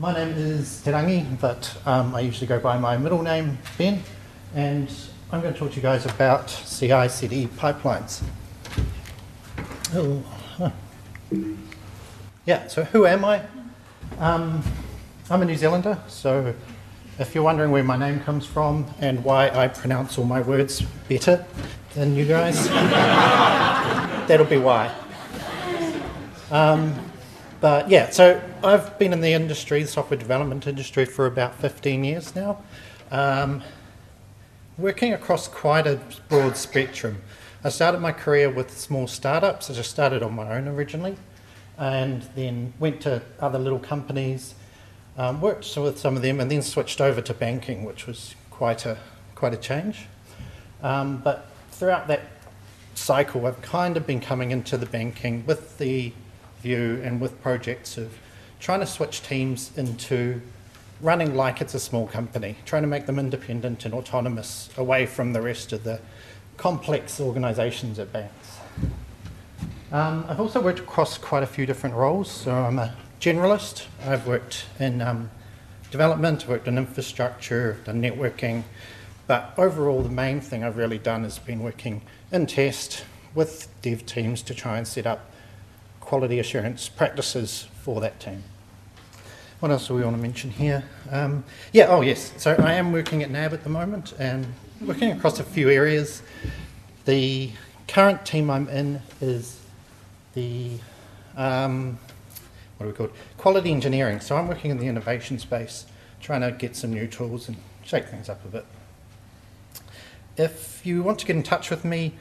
My name is Te Rangi, but um, I usually go by my middle name, Ben, and I'm going to talk to you guys about CI/CD pipelines. Oh, huh. Yeah, so who am I? Um, I'm a New Zealander, so if you're wondering where my name comes from and why I pronounce all my words better than you guys, that'll be why. Um, but yeah, so I've been in the industry, the software development industry, for about 15 years now, um, working across quite a broad spectrum. I started my career with small startups. I just started on my own originally, and then went to other little companies, um, worked with some of them, and then switched over to banking, which was quite a quite a change. Um, but throughout that cycle, I've kind of been coming into the banking with the view and with projects of trying to switch teams into running like it's a small company, trying to make them independent and autonomous away from the rest of the complex organisations at banks. Um, I've also worked across quite a few different roles. So I'm a generalist. I've worked in um, development, worked in infrastructure, done networking, but overall the main thing I've really done has been working in test with dev teams to try and set up quality assurance practices for that team. What else do we want to mention here? Um, yeah, oh yes, so I am working at NAB at the moment and working across a few areas. The current team I'm in is the, um, what do we call it? Quality engineering. So I'm working in the innovation space, trying to get some new tools and shake things up a bit. If you want to get in touch with me,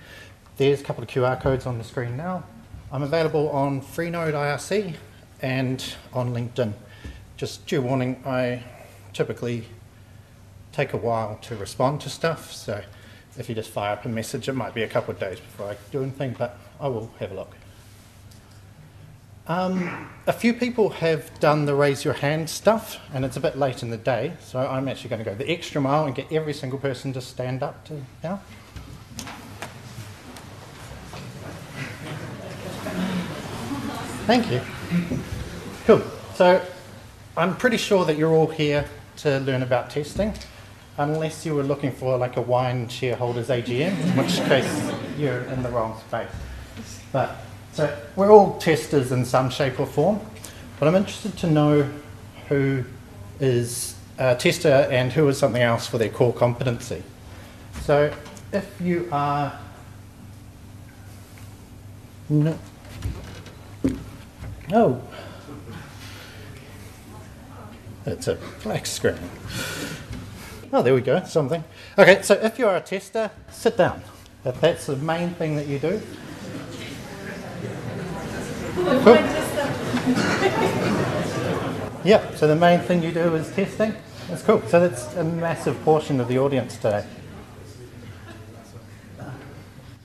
there's a couple of QR codes on the screen now. I'm available on Freenode IRC and on LinkedIn. Just due warning, I typically take a while to respond to stuff, so if you just fire up a message, it might be a couple of days before I do anything, but I will have a look. Um, a few people have done the raise your hand stuff, and it's a bit late in the day, so I'm actually going to go the extra mile and get every single person to stand up to now. Thank you. Cool. So I'm pretty sure that you're all here to learn about testing, unless you were looking for like a wine shareholders AGM, in which case you're in the wrong space. But so we're all testers in some shape or form, but I'm interested to know who is a tester and who is something else for their core competency. So if you are no, Oh. It's a black screen. Oh, there we go, something. Okay, so if you're a tester, sit down. If that's the main thing that you do. Cool. yeah, so the main thing you do is testing. That's cool. So that's a massive portion of the audience today.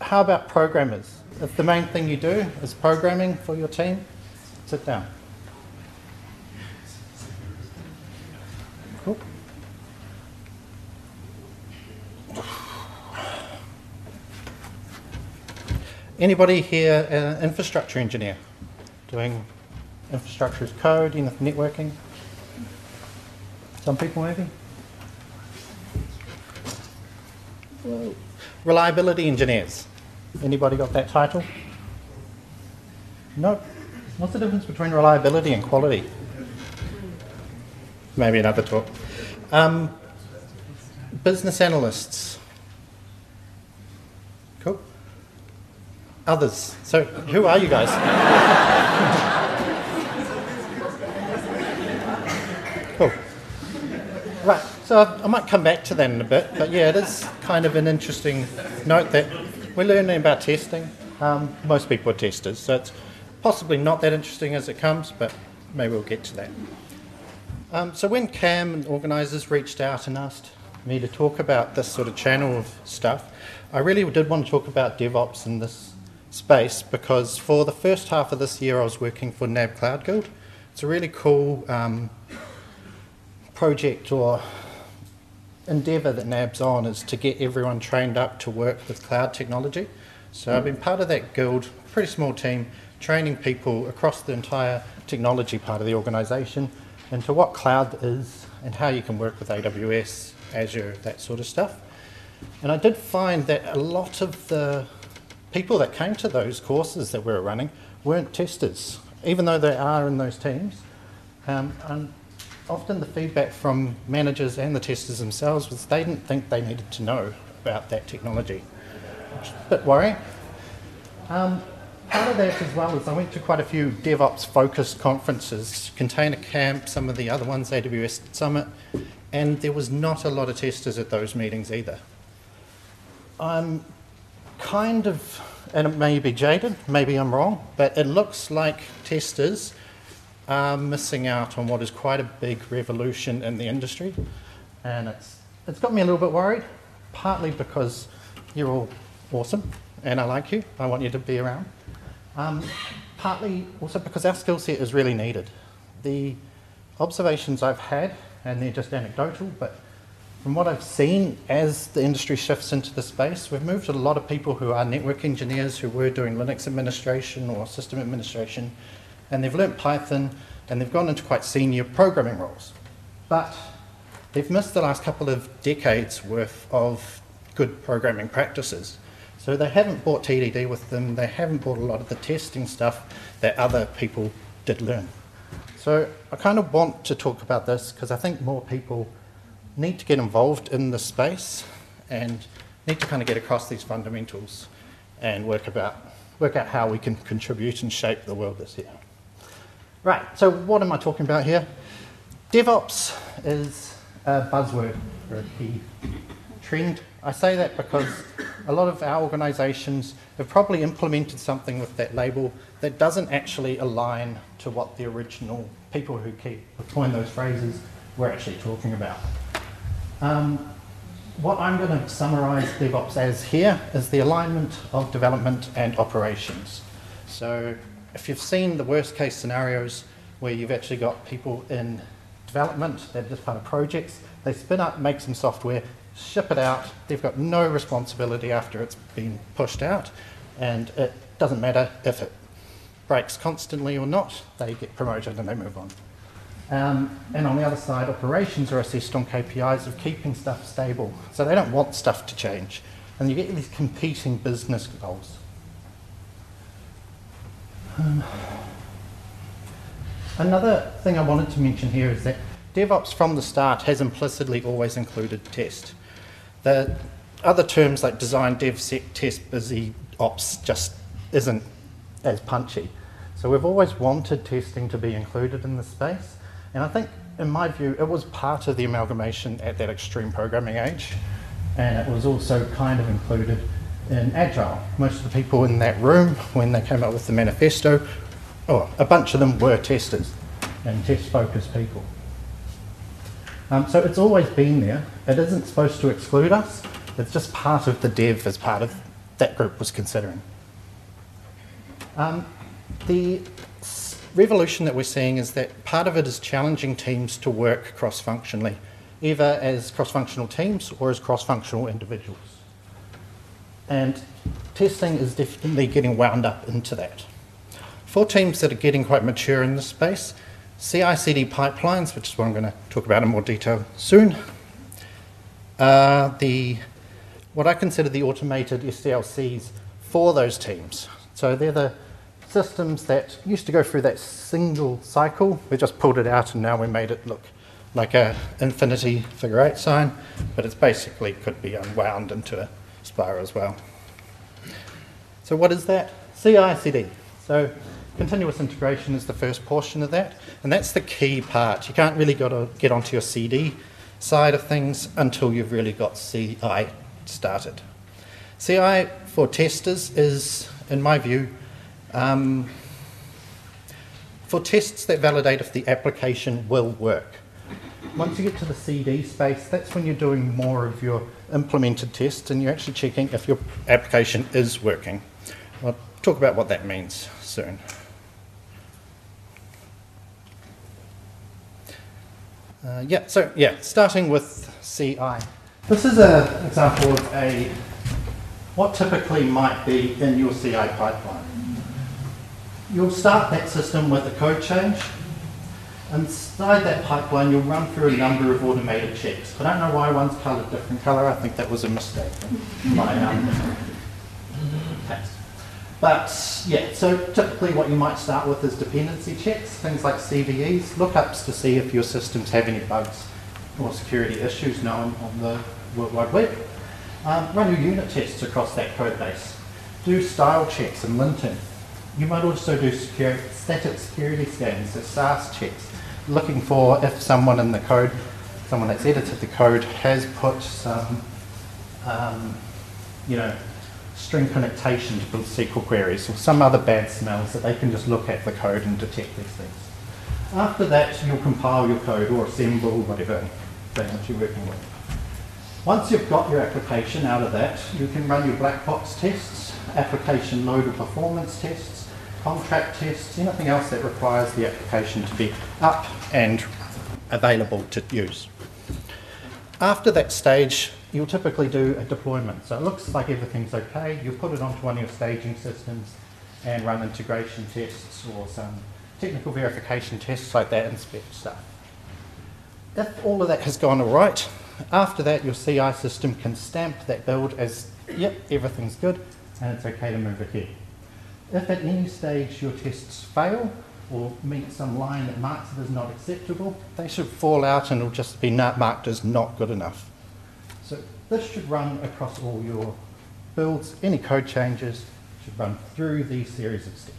How about programmers? If the main thing you do is programming for your team, Sit down. Cool. Anybody here an infrastructure engineer doing infrastructure as code, networking? Some people maybe? Whoa. Reliability engineers. Anybody got that title? Nope. What's the difference between reliability and quality? Maybe another talk. Um, business analysts. Cool. Others. So, who are you guys? cool. Right. So I might come back to that in a bit, but yeah, it is kind of an interesting note that we're learning about testing. Um, most people are testers, so it's possibly not that interesting as it comes, but maybe we'll get to that. Um, so when Cam and organisers reached out and asked me to talk about this sort of channel of stuff, I really did want to talk about DevOps in this space because for the first half of this year I was working for NAB Cloud Guild. It's a really cool um, project or endeavour that NAB's on is to get everyone trained up to work with cloud technology. So I've been part of that guild, pretty small team, training people across the entire technology part of the organisation into what cloud is and how you can work with AWS, Azure, that sort of stuff. And I did find that a lot of the people that came to those courses that we were running weren't testers, even though they are in those teams. Um, and often the feedback from managers and the testers themselves was they didn't think they needed to know about that technology. Which is a bit worrying. Um, part of that as well is I went to quite a few DevOps focused conferences, Container Camp, some of the other ones, AWS Summit, and there was not a lot of testers at those meetings either. I'm kind of, and it may be jaded, maybe I'm wrong, but it looks like testers are missing out on what is quite a big revolution in the industry. And it's, it's got me a little bit worried, partly because you're all awesome and I like you, I want you to be around. Um, partly also because our skill set is really needed. The observations I've had, and they're just anecdotal, but from what I've seen as the industry shifts into the space, we've moved a lot of people who are network engineers who were doing Linux administration or system administration, and they've learnt Python and they've gone into quite senior programming roles. But they've missed the last couple of decades worth of good programming practices. So they haven't brought TDD with them, they haven't brought a lot of the testing stuff that other people did learn. So I kind of want to talk about this because I think more people need to get involved in the space and need to kind of get across these fundamentals and work about work out how we can contribute and shape the world this year. Right, so what am I talking about here? DevOps is a buzzword or a key trend. I say that because a lot of our organisations have probably implemented something with that label that doesn't actually align to what the original people who keep coined those phrases were actually talking about. Um, what I'm going to summarise DevOps as here is the alignment of development and operations. So if you've seen the worst case scenarios where you've actually got people in development, they're just part of projects, they spin up, make some software, ship it out. They've got no responsibility after it's been pushed out, and it doesn't matter if it breaks constantly or not, they get promoted and they move on. Um, and on the other side, operations are assessed on KPIs of keeping stuff stable. So they don't want stuff to change. And you get these competing business goals. Um, another thing I wanted to mention here is that DevOps from the start has implicitly always included test. The other terms like design, dev, sec, test, busy, ops just isn't as punchy. So we've always wanted testing to be included in the space. And I think, in my view, it was part of the amalgamation at that extreme programming age. And it was also kind of included in Agile. Most of the people in that room, when they came up with the manifesto, oh, a bunch of them were testers and test-focused people. Um, so it's always been there. It isn't supposed to exclude us. It's just part of the dev as part of that group was considering. Um, the revolution that we're seeing is that part of it is challenging teams to work cross-functionally, either as cross-functional teams or as cross-functional individuals. And testing is definitely getting wound up into that. For teams that are getting quite mature in this space, CI/CD pipelines, which is what I'm going to talk about in more detail soon, are the what I consider the automated SDLCs for those teams. So they're the systems that used to go through that single cycle. We just pulled it out and now we made it look like a infinity figure eight sign, but it's basically could be unwound into a spiral as well. So what is that? CI/CD. So Continuous integration is the first portion of that, and that's the key part. You can't really to get onto your CD side of things until you've really got CI started. CI for testers is, in my view, um, for tests that validate if the application will work. Once you get to the CD space, that's when you're doing more of your implemented tests and you're actually checking if your application is working. I'll talk about what that means soon. Uh, yeah, so yeah, starting with CI. This is an example of a what typically might be in your CI pipeline. You'll start that system with a code change, Inside that pipeline, you'll run through a number of automated checks. I don't know why one's coloured different colour. I think that was a mistake in my um, text. But yeah, so typically what you might start with is dependency checks, things like CVEs, lookups to see if your systems have any bugs or security issues known on the World Wide Web. Um, run your unit tests across that code base. Do style checks and linting. You might also do secure, static security scans, so SAS checks, looking for if someone in the code, someone that's edited the code, has put some, um, you know, string concatenation to build SQL queries or some other bad smells that they can just look at the code and detect these things. After that, you'll compile your code or assemble whatever thing that you're working with. Once you've got your application out of that, you can run your black box tests, application load loader performance tests, contract tests, anything else that requires the application to be up and available to use. After that stage, you'll typically do a deployment. So it looks like everything's okay. You'll put it onto one of your staging systems and run integration tests or some technical verification tests like that, inspect stuff. If all of that has gone all right, after that your CI system can stamp that build as, yep, everything's good, and it's okay to move ahead. If at any stage your tests fail or meet some line that marks it as not acceptable, they should fall out and it'll just be marked as not good enough. This should run across all your builds. Any code changes should run through these series of steps.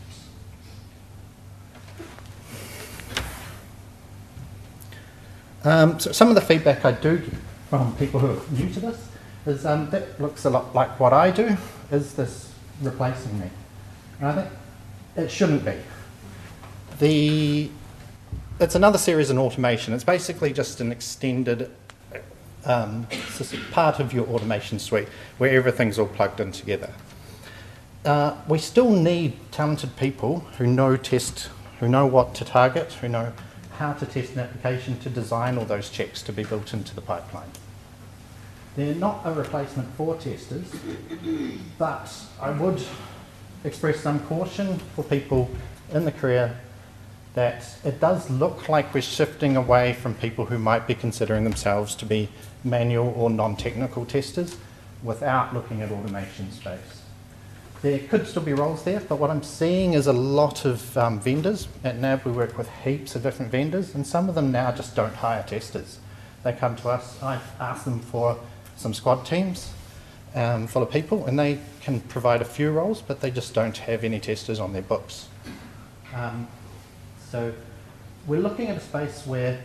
Um, so some of the feedback I do get from people who are new to this is um, that looks a lot like what I do. Is this replacing me? And I think it shouldn't be. The, it's another series in automation. It's basically just an extended um, part of your automation suite where everything's all plugged in together. Uh, we still need talented people who know test, who know what to target, who know how to test an application to design all those checks to be built into the pipeline. They're not a replacement for testers, but I would express some caution for people in the career that it does look like we're shifting away from people who might be considering themselves to be manual or non-technical testers without looking at automation space. There could still be roles there, but what I'm seeing is a lot of um, vendors. At NAB we work with heaps of different vendors and some of them now just don't hire testers. They come to us, I ask them for some squad teams um, full of people and they can provide a few roles but they just don't have any testers on their books. Um, so we're looking at a space where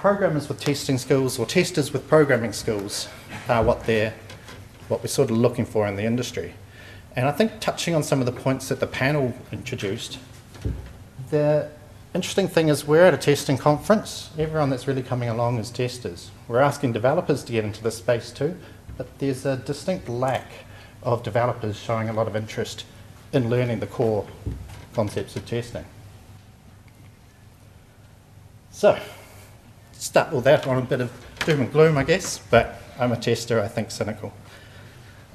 programmers with testing skills or testers with programming skills are what they're what we're sort of looking for in the industry. And I think touching on some of the points that the panel introduced, the interesting thing is we're at a testing conference. Everyone that's really coming along is testers. We're asking developers to get into this space too, but there's a distinct lack of developers showing a lot of interest in learning the core concepts of testing. So, start that on a bit of doom and gloom, I guess, but I'm a tester, I think cynical.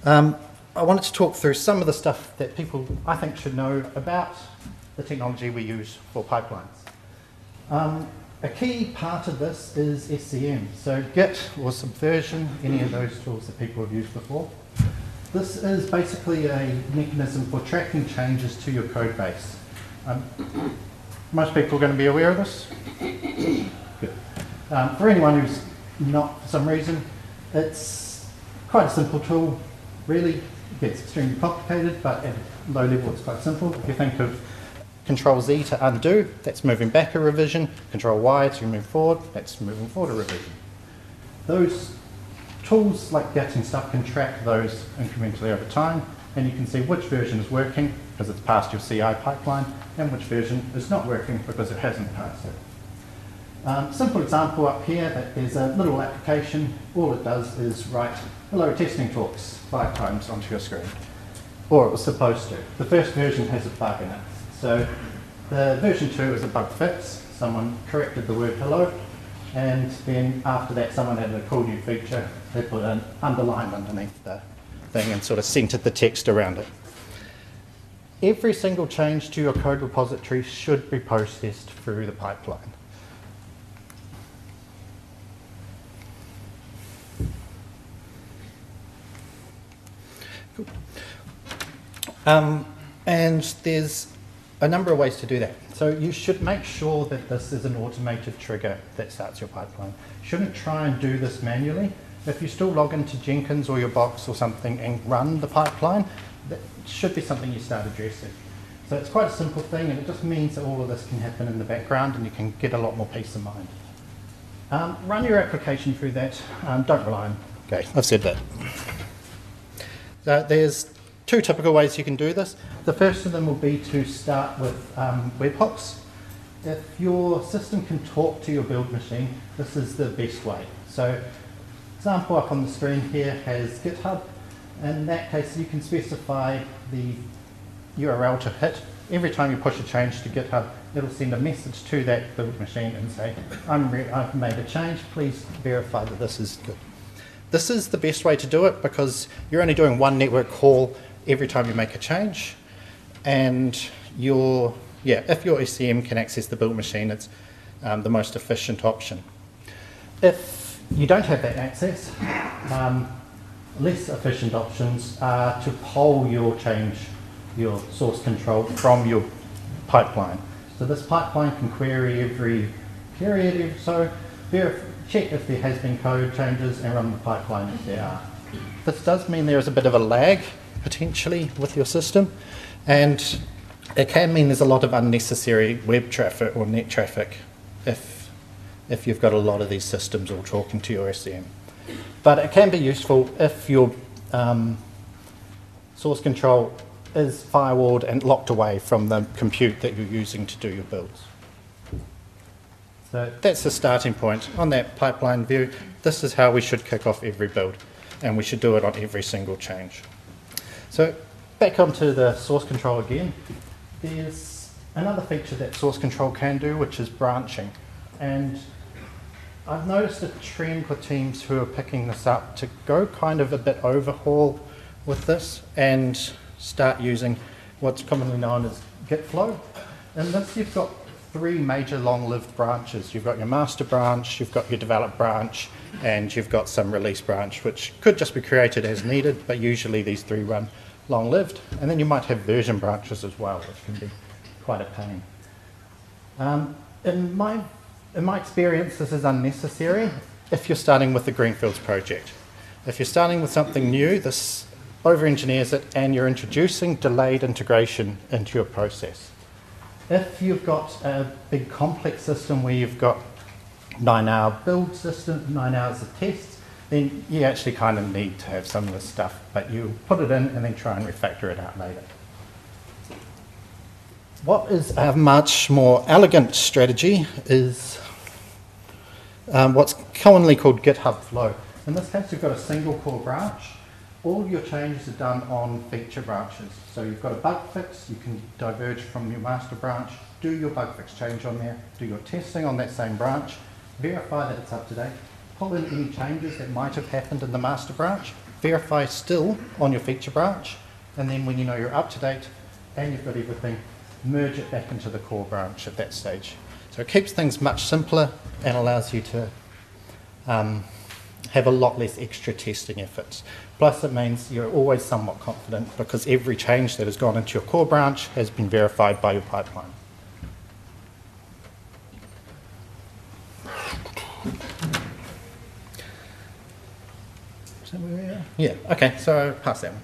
Um, I wanted to talk through some of the stuff that people, I think, should know about the technology we use for pipelines. Um, a key part of this is SCM, so Git or Subversion, any of those tools that people have used before. This is basically a mechanism for tracking changes to your code base. Um, most people are going to be aware of this. Um, for anyone who's not, for some reason, it's quite a simple tool. Really, it gets extremely complicated, but at low level it's quite simple. If you think of Control Z to undo, that's moving back a revision. Control Y to move forward, that's moving forward a revision. Those tools like Git and stuff can track those incrementally over time, and you can see which version is working because it's passed your CI pipeline, and which version is not working because it hasn't passed it. Um, simple example up here that there's a little application. All it does is write hello testing talks five times onto your screen. Or it was supposed to. The first version has a bug in it. So the version 2 is a bug fix. Someone corrected the word hello. And then after that, someone added a cool new feature. They put an underline underneath the thing and sort of centered the text around it. Every single change to your code repository should be processed through the pipeline. Um, and there's a number of ways to do that. So you should make sure that this is an automated trigger that starts your pipeline. Shouldn't try and do this manually. If you still log into Jenkins or your box or something and run the pipeline, that should be something you start addressing. So it's quite a simple thing and it just means that all of this can happen in the background and you can get a lot more peace of mind. Um, run your application through that. Um, don't rely on. Okay, I've said that. So there's two typical ways you can do this. The first of them will be to start with um, webhooks. If your system can talk to your build machine, this is the best way. So example up on the screen here has GitHub. In that case, you can specify the URL to hit. Every time you push a change to GitHub, it'll send a message to that build machine and say, I'm I've made a change, please verify that this is good. This is the best way to do it because you're only doing one network call every time you make a change. And your, yeah, if your SCM can access the build machine, it's um, the most efficient option. If you don't have that access, um, less efficient options are to poll your change, your source control from your pipeline. So this pipeline can query every period, so check if there has been code changes and run the pipeline if there are. This does mean there is a bit of a lag potentially with your system and it can mean there's a lot of unnecessary web traffic or net traffic if, if you've got a lot of these systems all talking to your SCM. But it can be useful if your um, source control is firewalled and locked away from the compute that you're using to do your builds. So that's the starting point. On that pipeline view, this is how we should kick off every build, and we should do it on every single change. So back onto the source control again, there's another feature that source control can do, which is branching. And I've noticed a trend with teams who are picking this up to go kind of a bit overhaul with this and start using what's commonly known as Git flow. In this, you've got three major long-lived branches. You've got your master branch, you've got your develop branch, and you've got some release branch, which could just be created as needed, but usually these three run long-lived. And then you might have version branches as well, which can be quite a pain. Um, in, my, in my experience, this is unnecessary if you're starting with the Greenfields project. If you're starting with something new, this over-engineers it, and you're introducing delayed integration into your process. If you've got a big complex system where you've got nine hour build system, nine hours of tests, then you actually kind of need to have some of this stuff, but you put it in and then try and refactor it out later. What is a much more elegant strategy is um, what's commonly called GitHub Flow. In this case, you've got a single core branch all your changes are done on feature branches. So you've got a bug fix, you can diverge from your master branch, do your bug fix change on there, do your testing on that same branch, verify that it's up to date, pull in any changes that might have happened in the master branch, verify still on your feature branch, and then when you know you're up to date and you've got everything, merge it back into the core branch at that stage. So it keeps things much simpler and allows you to um, have a lot less extra testing efforts. Plus it means you're always somewhat confident because every change that has gone into your core branch has been verified by your pipeline. Yeah, okay, so pass that one.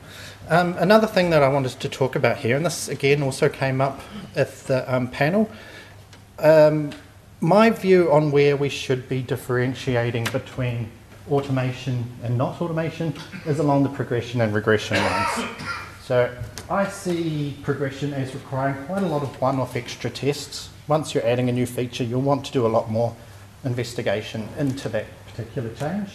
Um, another thing that I wanted to talk about here, and this again also came up at the um, panel, um, my view on where we should be differentiating between automation and not automation is along the progression and regression lines. So I see progression as requiring quite a lot of one-off extra tests. Once you're adding a new feature, you'll want to do a lot more investigation into that particular change.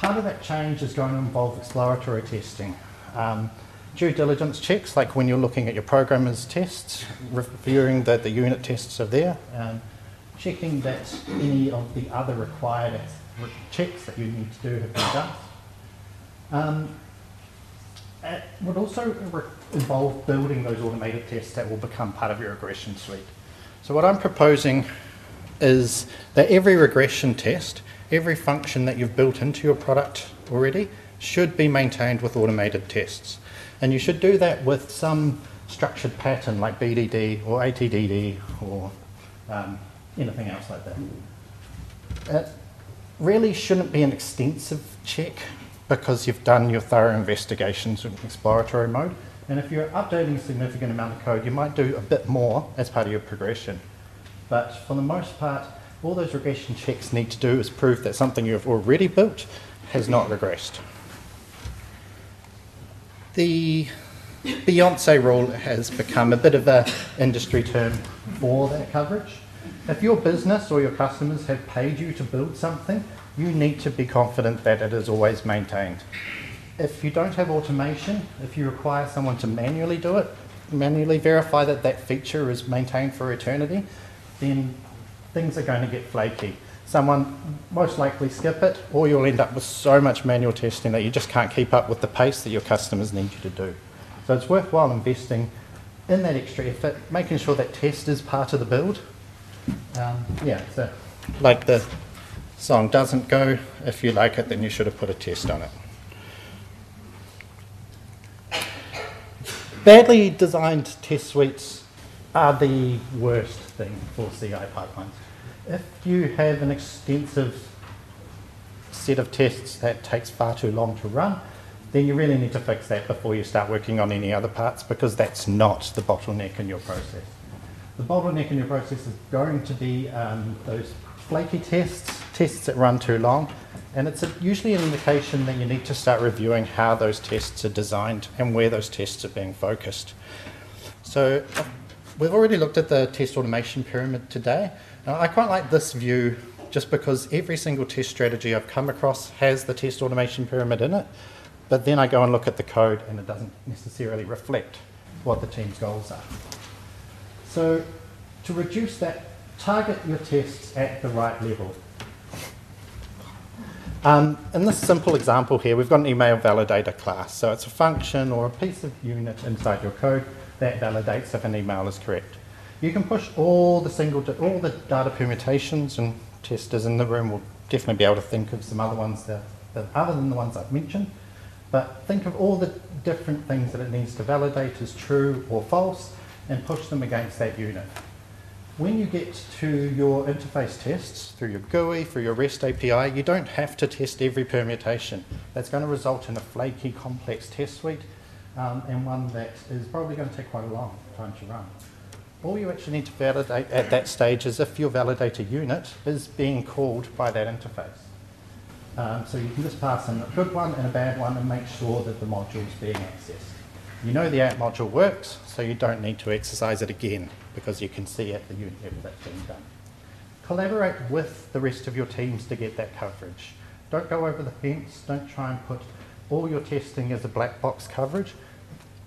Part of that change is going to involve exploratory testing. Um, due diligence checks, like when you're looking at your programmer's tests, reviewing that the unit tests are there, um, checking that any of the other required checks that you need to do have been done. Um, it would also involve building those automated tests that will become part of your regression suite. So what I'm proposing is that every regression test, every function that you've built into your product already, should be maintained with automated tests. And you should do that with some structured pattern like BDD or ATDD or um, anything else like that. It really shouldn't be an extensive check because you've done your thorough investigations in exploratory mode. And if you're updating a significant amount of code, you might do a bit more as part of your progression. But for the most part, all those regression checks need to do is prove that something you've already built has not regressed. The Beyonce rule has become a bit of an industry term for that coverage. If your business or your customers have paid you to build something, you need to be confident that it is always maintained. If you don't have automation, if you require someone to manually do it, manually verify that that feature is maintained for eternity, then things are going to get flaky. Someone most likely skip it, or you'll end up with so much manual testing that you just can't keep up with the pace that your customers need you to do. So it's worthwhile investing in that extra effort, making sure that test is part of the build. Um, yeah, so like the song doesn't go, if you like it, then you should have put a test on it. Badly designed test suites are the worst thing for CI pipelines. If you have an extensive set of tests that takes far too long to run, then you really need to fix that before you start working on any other parts because that's not the bottleneck in your process. The bottleneck in your process is going to be um, those flaky tests, tests that run too long, and it's a, usually an indication that you need to start reviewing how those tests are designed and where those tests are being focused. So we've already looked at the test automation pyramid today. I quite like this view just because every single test strategy I've come across has the test automation pyramid in it, but then I go and look at the code and it doesn't necessarily reflect what the team's goals are. So to reduce that, target your tests at the right level. Um, in this simple example here, we've got an email validator class. So it's a function or a piece of unit inside your code that validates if an email is correct. You can push all the single, all the data permutations and testers in the room will definitely be able to think of some other ones that, that other than the ones I've mentioned. But think of all the different things that it needs to validate as true or false and push them against that unit. When you get to your interface tests through your GUI, through your REST API, you don't have to test every permutation. That's going to result in a flaky, complex test suite um, and one that is probably going to take quite a long time to run. All you actually need to validate at that stage is if your validator unit is being called by that interface. Um, so you can just pass in a good one and a bad one and make sure that the module is being accessed. You know the app module works, so you don't need to exercise it again because you can see at the unit level that's being done. Collaborate with the rest of your teams to get that coverage. Don't go over the fence, don't try and put all your testing is a black box coverage.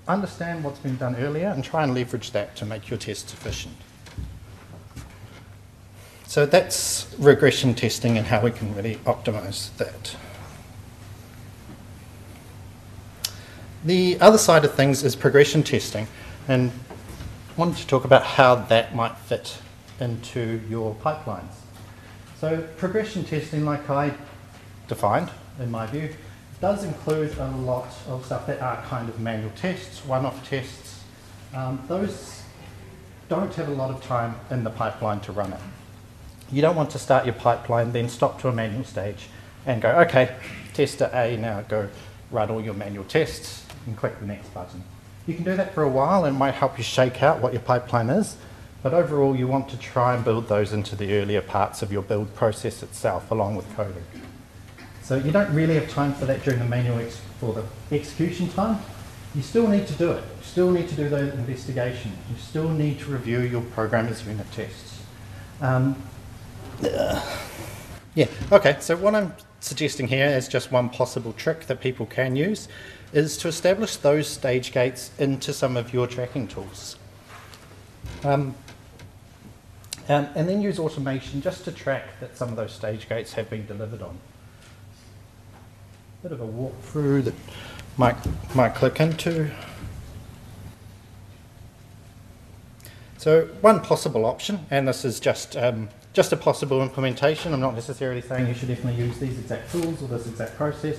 Understand what's been done earlier and try and leverage that to make your tests efficient. So that's regression testing and how we can really optimize that. The other side of things is progression testing, and I wanted to talk about how that might fit into your pipelines. So progression testing, like I defined in my view, does include a lot of stuff that are kind of manual tests, one-off tests. Um, those don't have a lot of time in the pipeline to run it. You don't want to start your pipeline, then stop to a manual stage and go, okay, tester A, now go run all your manual tests and click the next button. You can do that for a while and it might help you shake out what your pipeline is, but overall you want to try and build those into the earlier parts of your build process itself along with coding. So you don't really have time for that during the manual for the execution time. You still need to do it. You still need to do those investigations. You still need to review your programmer's unit tests. Um, yeah, okay, so what I'm suggesting here is just one possible trick that people can use is to establish those stage gates into some of your tracking tools. Um, um, and then use automation just to track that some of those stage gates have been delivered on. Bit of a walkthrough that might, might click into. So one possible option, and this is just um, just a possible implementation. I'm not necessarily saying you should definitely use these exact tools or this exact process,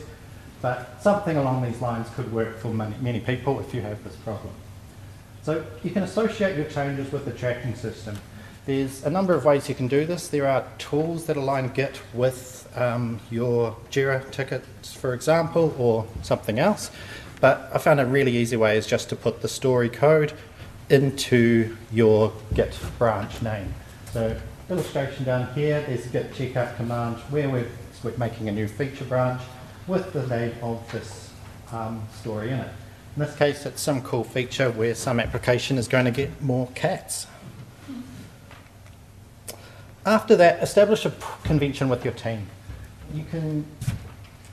but something along these lines could work for many, many people if you have this problem. So you can associate your changes with the tracking system. There's a number of ways you can do this. There are tools that align Git with um, your Jira tickets, for example, or something else. But I found a really easy way is just to put the story code into your Git branch name. So illustration down here, there's a Git checkout command where we're, we're making a new feature branch with the name of this um, story in it. In this case, it's some cool feature where some application is going to get more cats. After that, establish a convention with your team. You can,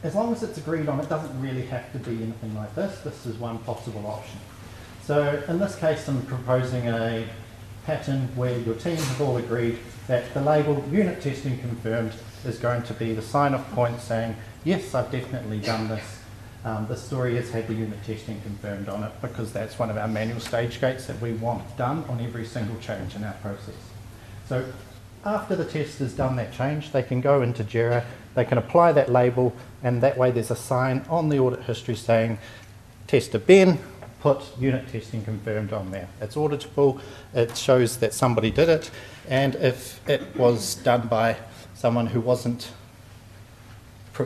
as long as it's agreed on, it doesn't really have to be anything like this. This is one possible option. So in this case, I'm proposing a pattern where your team have all agreed that the label unit testing confirmed is going to be the sign-off point saying, yes, I've definitely done this. Um, story has had the unit testing confirmed on it because that's one of our manual stage gates that we want done on every single change in our process. So after the test has done that change, they can go into JIRA, they can apply that label, and that way there's a sign on the audit history saying, tester Ben, put unit testing confirmed on there. It's auditable, it shows that somebody did it, and if it was done by someone who wasn't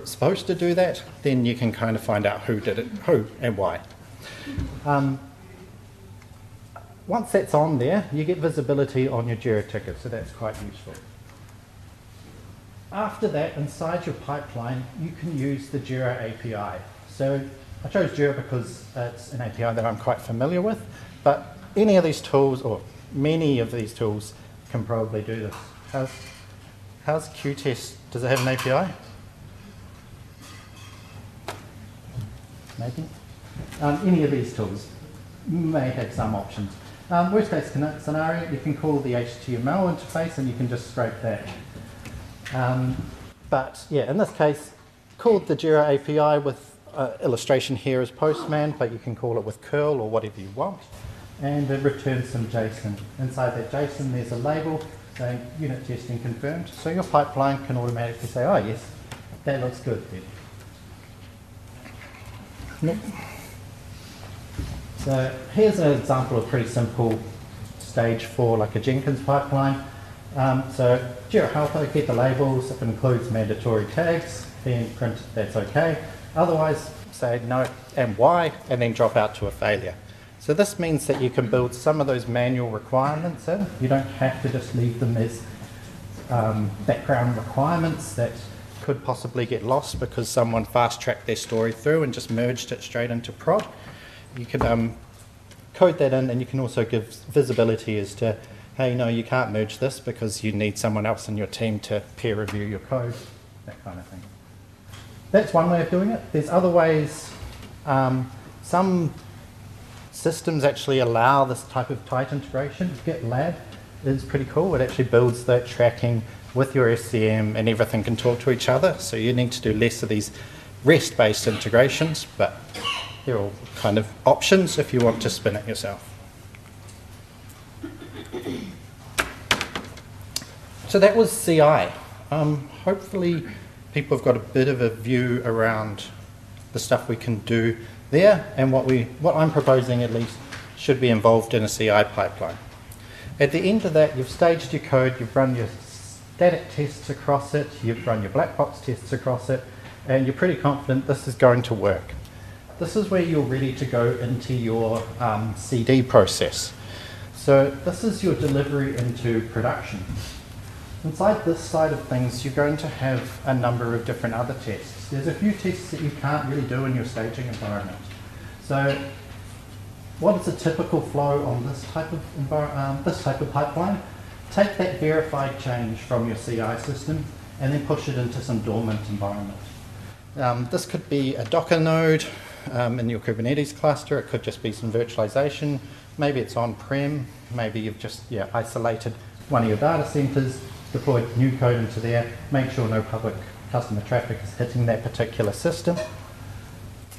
supposed to do that, then you can kind of find out who did it, who and why. Um, once that's on there, you get visibility on your Jira ticket, so that's quite useful. After that, inside your pipeline, you can use the Jira API. So I chose Jira because it's an API that I'm quite familiar with, but any of these tools, or many of these tools, can probably do this. How's, how's Qtest? Does it have an API? Maybe. Um, any of these tools may have some options. Um, worst case scenario, you can call the HTML interface and you can just scrape that. Um, but yeah, in this case, called the Jira API with uh, illustration here as Postman, but you can call it with curl or whatever you want. And it returns some JSON. Inside that JSON, there's a label saying unit testing confirmed. So your pipeline can automatically say, oh yes, that looks good then. Next. So here's an example of pretty simple stage for like a Jenkins pipeline. Um, so Helper, get the labels, if it includes mandatory tags, then print that's okay. Otherwise, say no and why, and then drop out to a failure. So this means that you can build some of those manual requirements in. You don't have to just leave them as um, background requirements that could possibly get lost because someone fast-tracked their story through and just merged it straight into prod you can um, code that in and you can also give visibility as to, hey, no, you can't merge this because you need someone else in your team to peer review your code, that kind of thing. That's one way of doing it. There's other ways. Um, some systems actually allow this type of tight integration. GitLab is pretty cool. It actually builds that tracking with your SCM and everything can talk to each other. So you need to do less of these REST-based integrations, but they're all kind of options if you want to spin it yourself. So that was CI. Um, hopefully people have got a bit of a view around the stuff we can do there and what, we, what I'm proposing at least should be involved in a CI pipeline. At the end of that, you've staged your code, you've run your static tests across it, you've run your black box tests across it, and you're pretty confident this is going to work this is where you're ready to go into your um, CD process. So this is your delivery into production. Inside this side of things, you're going to have a number of different other tests. There's a few tests that you can't really do in your staging environment. So what is a typical flow on this type of um, this type of pipeline? Take that verified change from your CI system and then push it into some dormant environment. Um, this could be a Docker node, um, in your Kubernetes cluster. It could just be some virtualization. Maybe it's on-prem. Maybe you've just yeah, isolated one of your data centers, deployed new code into there, make sure no public customer traffic is hitting that particular system.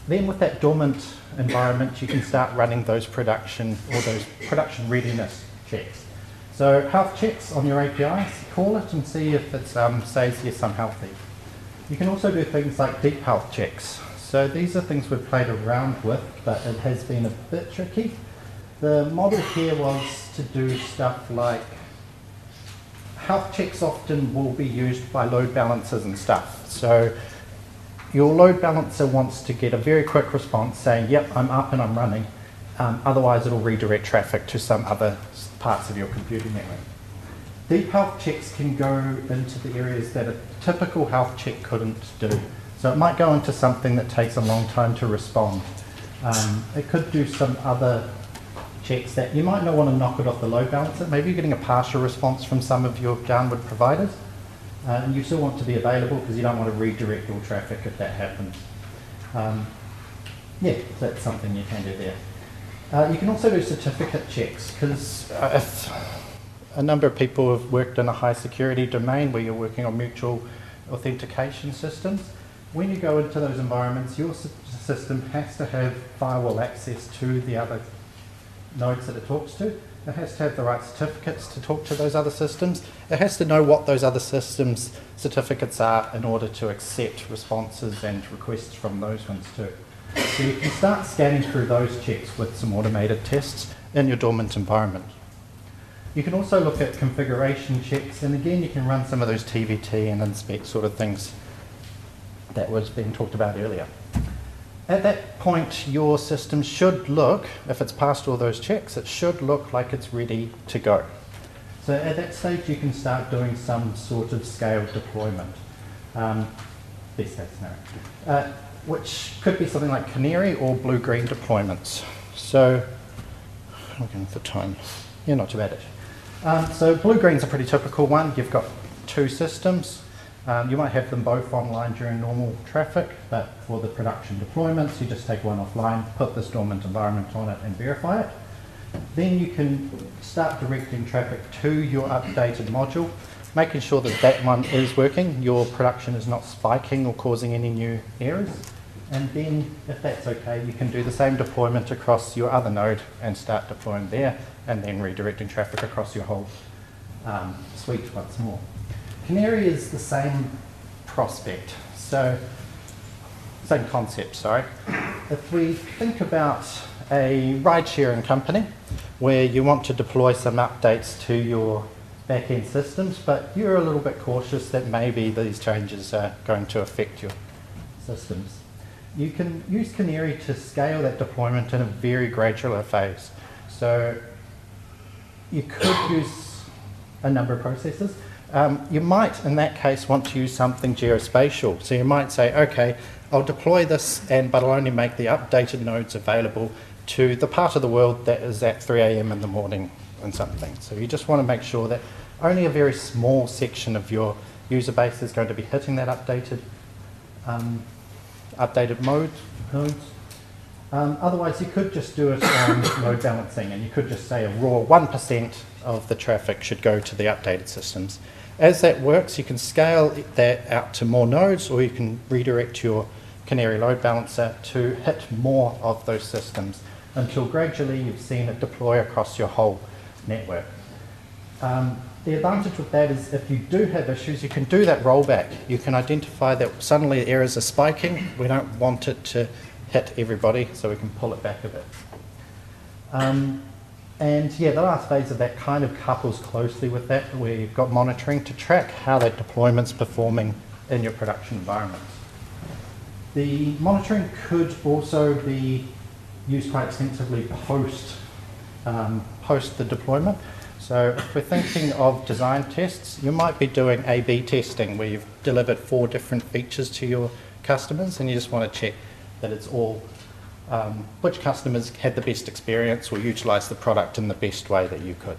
Then with that dormant environment, you can start running those production or those production readiness checks. So health checks on your APIs, call it and see if it um, says yes, I'm healthy. You can also do things like deep health checks. So these are things we've played around with, but it has been a bit tricky. The model here was to do stuff like health checks often will be used by load balancers and stuff. So your load balancer wants to get a very quick response saying, yep, I'm up and I'm running. Um, otherwise, it'll redirect traffic to some other parts of your computing network. Deep health checks can go into the areas that a typical health check couldn't do. So it might go into something that takes a long time to respond. Um, it could do some other checks that you might not want to knock it off the load balancer. Maybe you're getting a partial response from some of your downward providers, uh, and you still want to be available because you don't want to redirect your traffic if that happens. Um, yeah, that's something you can do there. Uh, you can also do certificate checks because uh, a number of people have worked in a high security domain where you're working on mutual authentication systems, when you go into those environments, your system has to have firewall access to the other nodes that it talks to. It has to have the right certificates to talk to those other systems. It has to know what those other systems' certificates are in order to accept responses and requests from those ones too. So you can start scanning through those checks with some automated tests in your dormant environment. You can also look at configuration checks, and again, you can run some of those TVT and InSpec sort of things that was being talked about earlier. At that point, your system should look, if it's passed all those checks, it should look like it's ready to go. So at that stage, you can start doing some sort of scaled deployment. Um, best case scenario. Uh, which could be something like Canary or blue-green deployments. So, looking at the time, yeah, not too bad. Um, so blue-green's a pretty typical one. You've got two systems. Um, you might have them both online during normal traffic, but for the production deployments, you just take one offline, put this dormant environment on it and verify it. Then you can start directing traffic to your updated module, making sure that that one is working, your production is not spiking or causing any new errors. And then, if that's okay, you can do the same deployment across your other node and start deploying there, and then redirecting traffic across your whole um, suite once more. Canary is the same prospect. So, same concept, sorry. If we think about a ride sharing company where you want to deploy some updates to your back-end systems, but you're a little bit cautious that maybe these changes are going to affect your systems. You can use Canary to scale that deployment in a very gradual phase. So you could use a number of processes. Um, you might, in that case, want to use something geospatial. So you might say, okay, I'll deploy this, and but I'll only make the updated nodes available to the part of the world that is at 3 a.m. in the morning and something. So you just want to make sure that only a very small section of your user base is going to be hitting that updated um, updated mode nodes. Um, otherwise, you could just do it on load balancing, and you could just say a raw 1% of the traffic should go to the updated systems. As that works, you can scale that out to more nodes or you can redirect your Canary load balancer to hit more of those systems until gradually you've seen it deploy across your whole network. Um, the advantage with that is if you do have issues, you can do that rollback. You can identify that suddenly errors are spiking. We don't want it to hit everybody, so we can pull it back a bit. Um, and yeah, the last phase of that kind of couples closely with that, where you've got monitoring to track how that deployment's performing in your production environment. The monitoring could also be used quite extensively post, um, post the deployment. So if we're thinking of design tests, you might be doing A-B testing where you've delivered four different features to your customers and you just want to check that it's all um, which customers had the best experience or utilised the product in the best way that you could,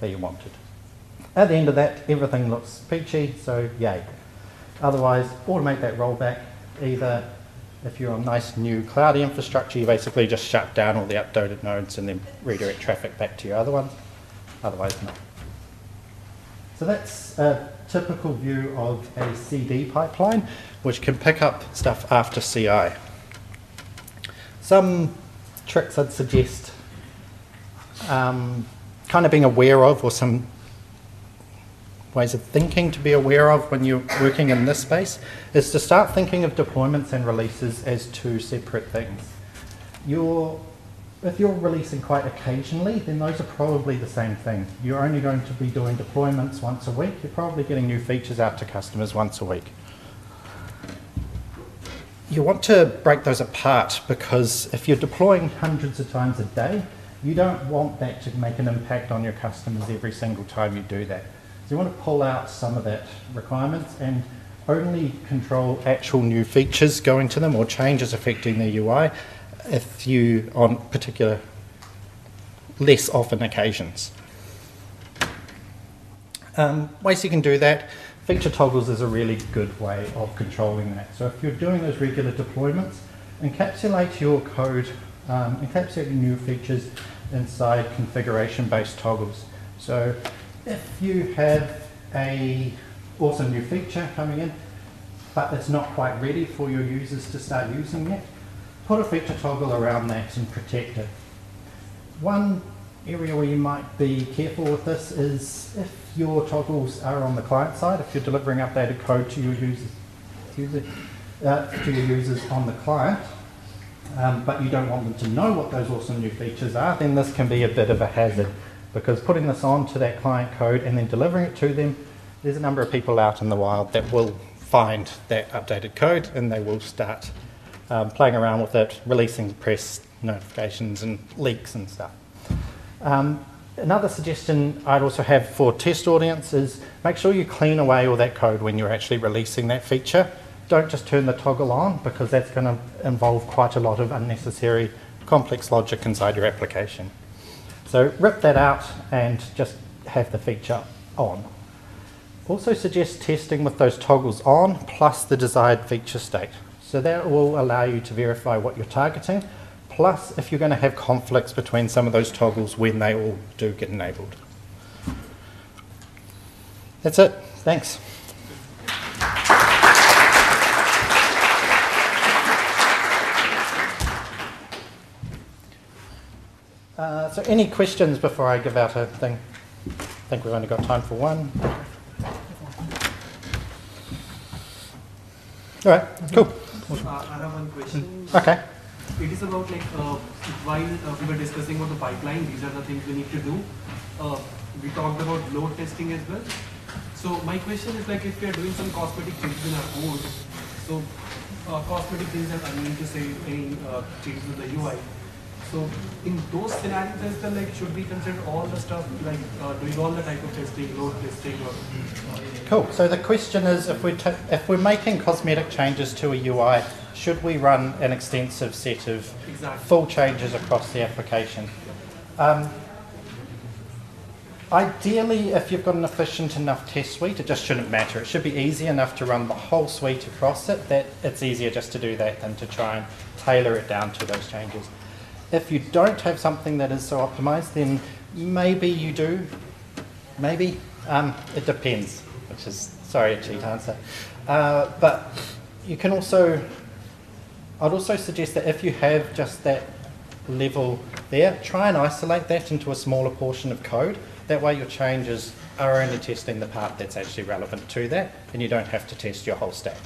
that you wanted. At the end of that, everything looks peachy, so yay. Otherwise, automate that rollback. Either if you're on nice new cloudy infrastructure, you basically just shut down all the updated nodes and then redirect traffic back to your other ones. Otherwise, no. So that's a typical view of a CD pipeline, which can pick up stuff after CI. Some tricks I'd suggest um, kind of being aware of, or some ways of thinking to be aware of when you're working in this space is to start thinking of deployments and releases as two separate things. You're, if you're releasing quite occasionally, then those are probably the same thing. You're only going to be doing deployments once a week. You're probably getting new features out to customers once a week. You want to break those apart because if you're deploying hundreds of times a day, you don't want that to make an impact on your customers every single time you do that. So you want to pull out some of that requirements and only control actual new features going to them or changes affecting their UI if you on particular less often occasions. Um, ways you can do that, feature toggles is a really good way of controlling that. So if you're doing those regular deployments, encapsulate your code, um, encapsulate your new features inside configuration-based toggles. So if you have a awesome new feature coming in, but it's not quite ready for your users to start using yet, put a feature toggle around that and protect it. One area where you might be careful with this is if your toggles are on the client side, if you're delivering updated code to your users, user, uh, to your users on the client, um, but you don't want them to know what those awesome new features are, then this can be a bit of a hazard because putting this on to that client code and then delivering it to them, there's a number of people out in the wild that will find that updated code and they will start um, playing around with it, releasing press notifications and leaks and stuff. Um, another suggestion I'd also have for test audience is make sure you clean away all that code when you're actually releasing that feature. Don't just turn the toggle on because that's going to involve quite a lot of unnecessary complex logic inside your application. So rip that out and just have the feature on. Also suggest testing with those toggles on plus the desired feature state. So that will allow you to verify what you're targeting, plus if you're going to have conflicts between some of those toggles when they all do get enabled. That's it. Thanks. Uh, so any questions before I give out a thing? I think we've only got time for one. All right, cool. Uh, I have one question. Okay. It is about like uh, while uh, we were discussing about the pipeline, these are the things we need to do. Uh, we talked about load testing as well. So my question is like if we are doing some cosmetic changes in our code, so uh, cosmetic things that I mean to say any changes to the UI. So in those scenarios as well, like should we consider all the stuff like uh, doing all the type of testing, load testing, or Cool. So the question is, if we're if we're making cosmetic changes to a UI, should we run an extensive set of exactly? full changes across the application? Um, ideally, if you've got an efficient enough test suite, it just shouldn't matter. It should be easy enough to run the whole suite across it. That it's easier just to do that than to try and tailor it down to those changes. If you don't have something that is so optimized, then maybe you do. Maybe um, it depends, which is sorry a cheat answer. Uh, but you can also I'd also suggest that if you have just that level there, try and isolate that into a smaller portion of code. That way your changes are only testing the part that's actually relevant to that and you don't have to test your whole stack.